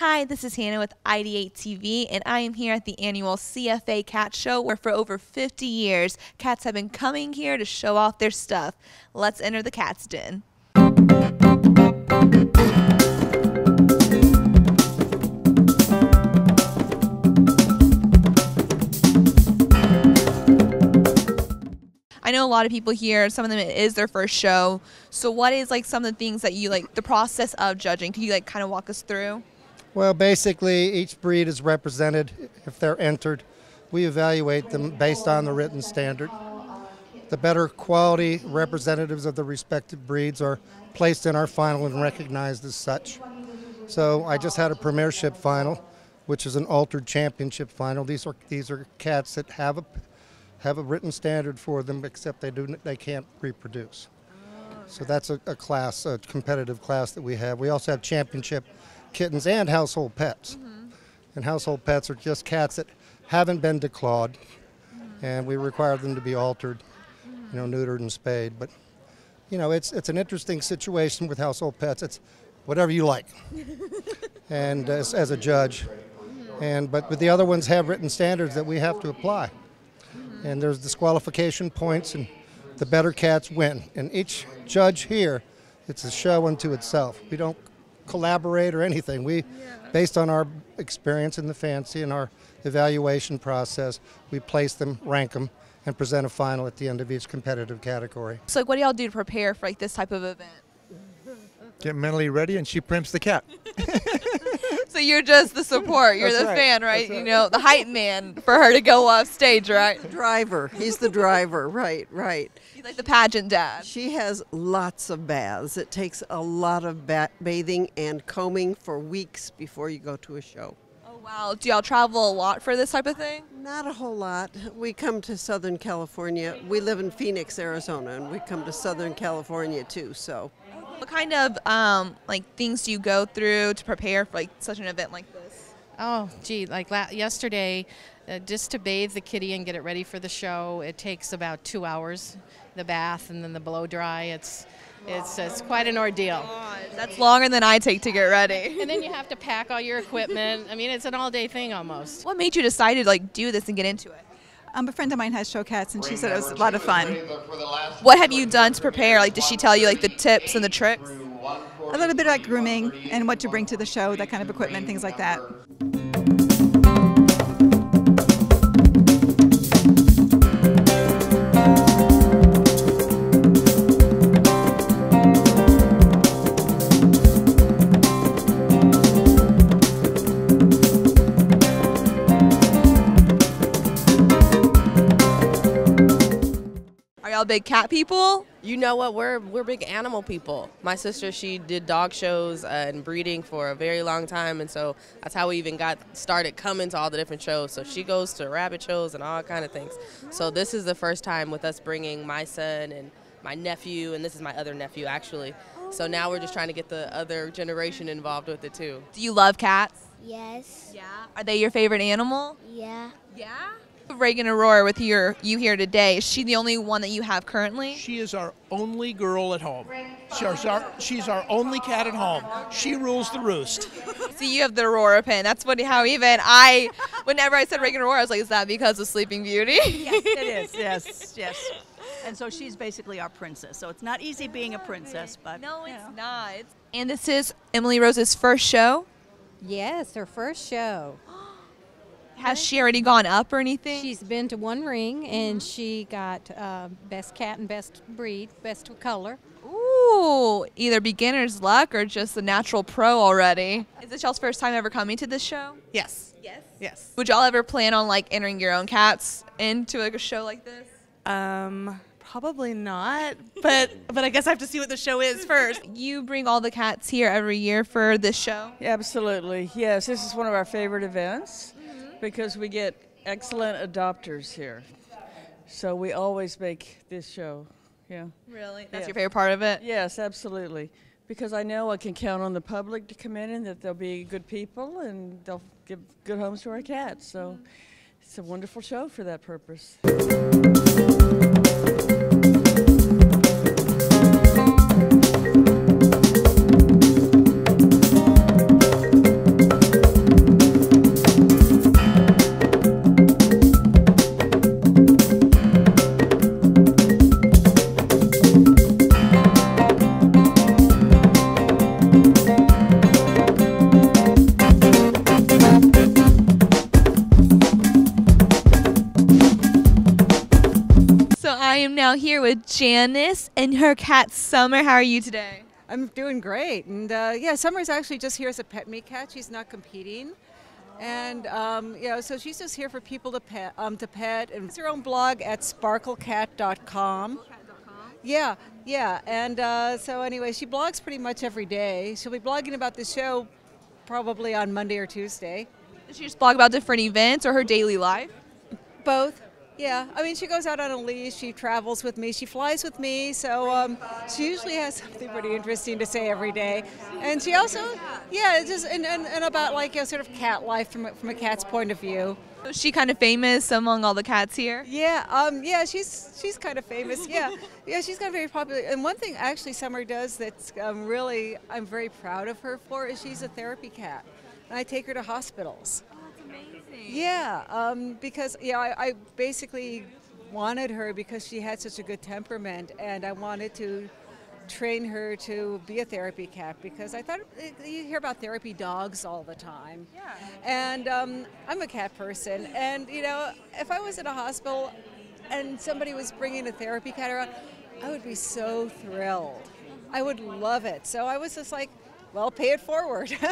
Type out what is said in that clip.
Hi, this is Hannah with Ideate TV, and I am here at the annual CFA Cat Show, where for over 50 years, cats have been coming here to show off their stuff. Let's enter the cat's den. I know a lot of people here, some of them it is their first show. So what is like some of the things that you like the process of judging? Can you like kind of walk us through? Well, basically, each breed is represented if they're entered. We evaluate them based on the written standard. The better quality representatives of the respective breeds are placed in our final and recognized as such. So I just had a premiership final, which is an altered championship final. These are these are cats that have a have a written standard for them, except they do they can't reproduce. So that's a, a class, a competitive class that we have. We also have championship kittens and household pets. Mm-hmm. And household pets are just cats that haven't been declawed, mm-hmm. and we require them to be altered, you know, neutered and spayed. But you know, it's it's an interesting situation with household pets. It's whatever you like, and as, as a judge, and but but the other ones have written standards that we have to apply, and there's disqualification points, and the better cats win. And each judge here, it's a show unto itself. We don't collaborate or anything. We, based on our experience in the fancy and our evaluation process, we place them, rank them, and present a final at the end of each competitive category. So, like, what do y'all do to prepare for like this type of event? Get mentally ready, and she primps the cat. so you're just the support. You're That's the right. fan, right? That's You know, the hype man for her to go off stage, right? driver. He's the driver. Right, right. He's like the pageant dad. She has lots of baths. It takes a lot of ba- bathing and combing for weeks before you go to a show. Oh wow! Do y'all travel a lot for this type of thing? Not a whole lot. We come to Southern California. We live in Phoenix, Arizona, and we come to Southern California too. So, oh, What kind of um, like things do you go through to prepare for like such an event like this? Oh, gee, like la- yesterday, uh, just to bathe the kitty and get it ready for the show, it takes about two hours. The bath and then the blow dry. It's it's it's quite an ordeal. That's longer than I take to get ready. And then you have to pack all your equipment. I mean, it's an all-day thing almost. What made you decide to like do this and get into it? Um, a friend of mine has show cats, and she said it was a lot of fun. What have you done to prepare? Like, did she tell you like the tips and the tricks? A little bit about grooming and what to bring to the show, that kind of equipment, things like that. Y'all big cat people? You know what? We're we're big animal people. My sister, she did dog shows uh, and breeding for a very long time, and so that's how we even got started coming to all the different shows. So she goes to rabbit shows and all kind of things. So this is the first time with us bringing my son and my nephew, and this is my other nephew actually. So now we're just trying to get the other generation involved with it too. Do you love cats? Yes. Yeah. Are they your favorite animal? Yeah. Yeah. Reagan Aurora with your you here today. Is she the only one that you have currently? She is our only girl at home. She's our, she's our only cat at home. She rules the roost. So you have the Aurora pin. That's what how even I whenever I said Reagan Aurora, I was like, is that because of Sleeping Beauty? Yes, it is. Yes, yes. And so she's basically our princess. So it's not easy being a princess, but no, you it's know. not. And this is Emily Rose's first show. Yes, her first show. Has she already gone up or anything? She's been to one ring and she got uh, best cat and best breed, best color. Ooh, either beginner's luck or just a natural pro already. Is this y'all's first time ever coming to this show? Yes. Yes. Yes. Would y'all ever plan on like entering your own cats into like a show like this? Um, probably not. But but I guess I have to see what the show is first. You bring all the cats here every year for this show. Absolutely. Yes, this is one of our favorite events because we get excellent adopters here. So we always make this show. Yeah. Really? That's Yeah. your favorite part of it? Yes, absolutely. Because I know I can count on the public to come in and that they'll be good people and they'll give good homes to our cats. So mm-hmm. it's a wonderful show for that purpose. Now here with Janiss and her cat Summer. How are you today? I'm doing great. And uh, yeah, Summer's actually just here as a pet me cat. She's not competing. And um, know, so she's just here for people to pet. Um, to pet, and it's her own blog at sparklecat.com. Yeah, yeah. And uh, so anyway, she blogs pretty much every day. She'll be blogging about the show probably on Monday or Tuesday. Does she just blog about different events or her daily life? Both. Yeah, I mean, she goes out on a leash. She travels with me. She flies with me. So um, she usually has something pretty interesting to say every day. And she also, yeah, just and, and, and about like you know, sort of cat life from a, from a cat's point of view. Is she kind of famous among all the cats here? Yeah, um, yeah, she's she's kind of famous. Yeah, yeah, she's kind of very popular. And one thing actually Summer does that's um, really I'm very proud of her for is she's a therapy cat, and I take her to hospitals. Yeah, um, because yeah, I, I basically wanted her because she had such a good temperament, and I wanted to train her to be a therapy cat because I thought eh, you hear about therapy dogs all the time. Yeah. And um, I'm a cat person, and you know, if I was in a hospital and somebody was bringing a therapy cat around, I would be so thrilled. I would love it. So I was just like, well, pay it forward.